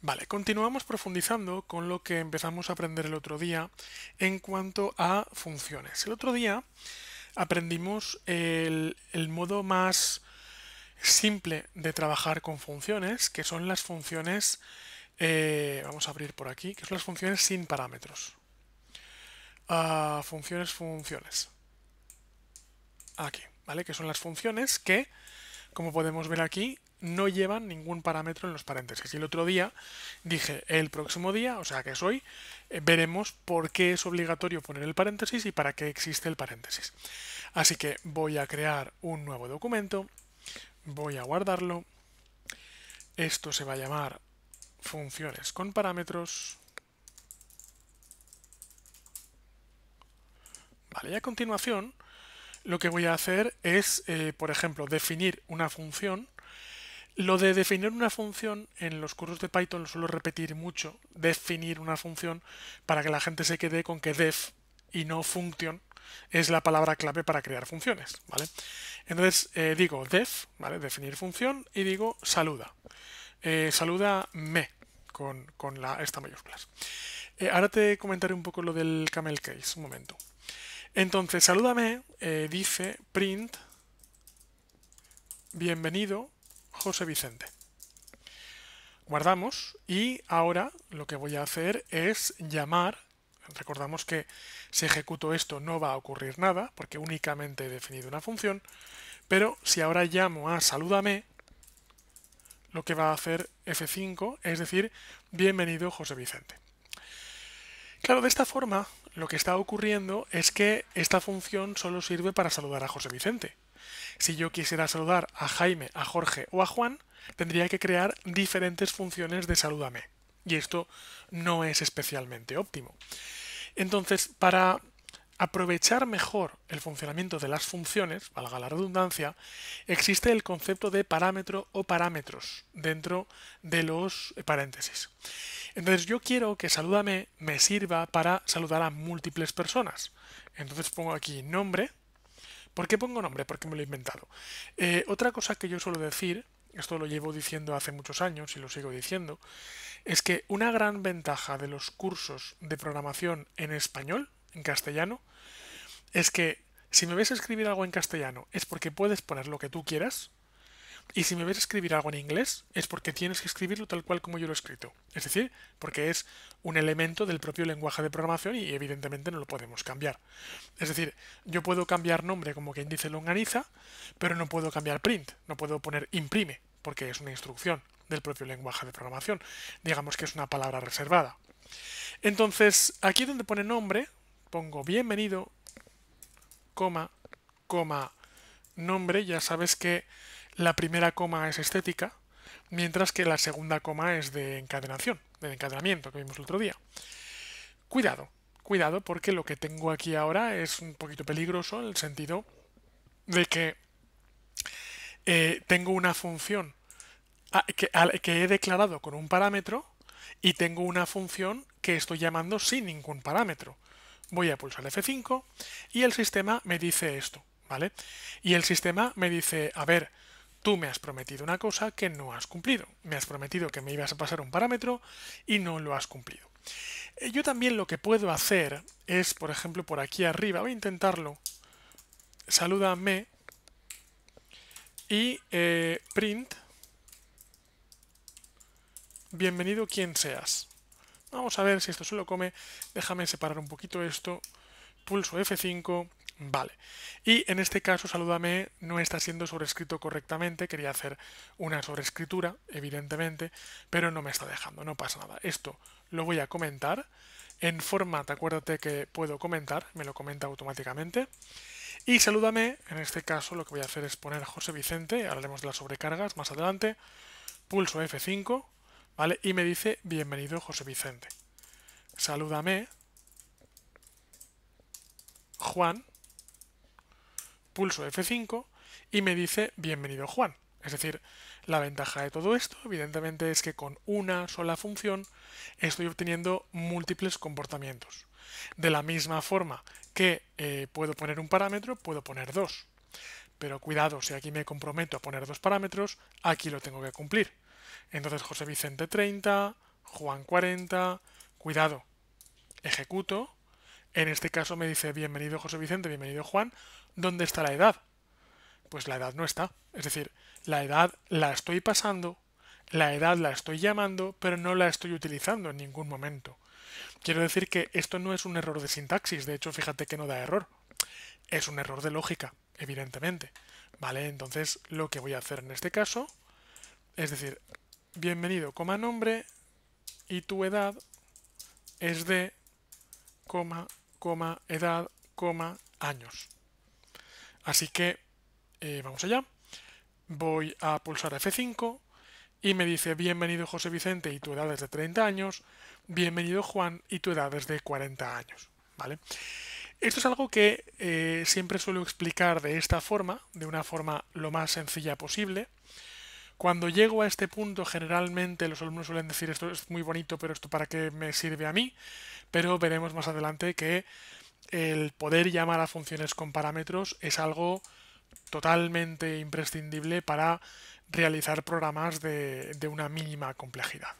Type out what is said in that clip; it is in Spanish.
Vale, continuamos profundizando con lo que empezamos a aprender el otro día en cuanto a funciones. El otro día aprendimos el, modo más simple de trabajar con funciones, que son las funciones, eh, vamos a abrir por aquí, que son las funciones sin parámetros. Ah, funciones, funciones. Aquí, ¿vale? Que son las funciones que, como podemos ver aquí, no llevan ningún parámetro en los paréntesis. Y el otro día dije, el próximo día, o sea que es hoy, eh, veremos por qué es obligatorio poner el paréntesis y para qué existe el paréntesis. Así que voy a crear un nuevo documento, voy a guardarlo, esto se va a llamar funciones con parámetros. Vale, y a continuación lo que voy a hacer es, eh, por ejemplo, definir una función lo de definir una función en los cursos de Python lo suelo repetir mucho, definir una función para que la gente se quede con que def y no function es la palabra clave para crear funciones, ¿vale? Entonces eh, digo def, ¿vale? Definir función y digo saluda. Eh, saluda me con, la, esta mayúsculas. Eh, ahora te comentaré un poco lo del camel case, un momento. Entonces, salúdame, dice print bienvenido José Vicente. Guardamos y ahora lo que voy a hacer es llamar, recordamos que si ejecuto esto no va a ocurrir nada porque únicamente he definido una función, pero si ahora llamo a salúdame, lo que va a hacer F5 es decir, bienvenido José Vicente. Claro, de esta forma lo que está ocurriendo es que esta función solo sirve para saludar a José Vicente. Si yo quisiera saludar a Jaime, a Jorge o a Juan, tendría que crear diferentes funciones de salúdame. Y esto no es especialmente óptimo. Entonces, para aprovechar mejor el funcionamiento de las funciones, valga la redundancia, existe el concepto de parámetro o parámetros dentro de los paréntesis. Entonces yo quiero que salúdame me sirva para saludar a múltiples personas. Entonces pongo aquí nombre ¿Por qué pongo nombre? Porque me lo he inventado. Eh, otra cosa que yo suelo decir, esto lo llevo diciendo hace muchos años y lo sigo diciendo, es que una gran ventaja de los cursos de programación en español, castellano, es que si me ves escribir algo en castellano es porque puedes poner lo que tú quieras, y si me ves escribir algo en inglés, es porque tienes que escribirlo tal cual como yo lo he escrito. Es decir, porque es un elemento del propio lenguaje de programación y evidentemente no lo podemos cambiar. Es decir, yo puedo cambiar nombre como quien dice longaniza, pero no puedo cambiar print, no puedo poner imprime, porque es una instrucción del propio lenguaje de programación. Digamos que es una palabra reservada. Entonces, aquí donde pone nombre, pongo bienvenido, coma, coma, nombre, ya sabes que la primera coma es estética, mientras que la segunda coma es de encadenación, de encadenamiento que vimos el otro día. Cuidado, cuidado porque lo que tengo aquí ahora es un poquito peligroso en el sentido de que eh, tengo una función que, que he declarado con un parámetro y tengo una función que estoy llamando sin ningún parámetro. Voy a pulsar F5 y el sistema me dice esto, ¿vale? Y el sistema me dice, a ver, Tú me has prometido una cosa que no has cumplido. Me has prometido que me ibas a pasar un parámetro y no lo has cumplido. Eh, yo también lo que puedo hacer es, por ejemplo, por aquí arriba, voy a intentarlo. Salúdame y eh, print bienvenido quien seas. Vamos a ver si esto se lo come. Déjame separar un poquito esto. Pulso F5 Vale. Y en este caso, salúdame no está siendo sobrescrito correctamente. Quería hacer una sobrescritura, evidentemente, pero no me está dejando. No pasa nada. Esto lo voy a comentar. En format, acuérdate que puedo comentar, me lo comenta automáticamente. Y salúdame, en este caso lo que voy a hacer es poner José Vicente, hablaremos de las sobrecargas más adelante. Pulso F5, Y me dice bienvenido José Vicente. Salúdame. Juan, pulso F5 y me dice bienvenido Juan. Es decir, la ventaja de todo esto, evidentemente, es que con una sola función estoy obteniendo múltiples comportamientos. De la misma forma que eh, puedo poner un parámetro, puedo poner dos. Pero cuidado, si aquí me comprometo a poner dos parámetros, aquí lo tengo que cumplir. Entonces José Vicente 30, Juan 40, cuidado, ejecuto, en este caso me dice bienvenido José Vicente, bienvenido Juan, ¿dónde está la edad? Pues la edad no está, es decir, la edad la estoy pasando, la edad la estoy llamando, pero no la estoy utilizando en ningún momento. Quiero decir que esto no es un error de sintaxis, de hecho fíjate que no da error, es un error de lógica, evidentemente. ¿Vale? Entonces lo que voy a hacer en este caso es decir, bienvenido, coma nombre y tu edad es de, coma, coma, edad, coma, años. Así que eh, vamos allá. Voy a pulsar F5 y me dice bienvenido José Vicente y tu edad es de 30 años, bienvenido Juan y tu edad es de 40 años. ¿Vale? Esto es algo que eh, siempre suelo explicar de esta forma, de una forma lo más sencilla posible. Cuando llego a este punto, generalmente los alumnos suelen decir esto es muy bonito, pero esto para qué me sirve a mí. Pero veremos más adelante que el poder llamar a funciones con parámetros es algo totalmente imprescindible para realizar programas de una mínima complejidad.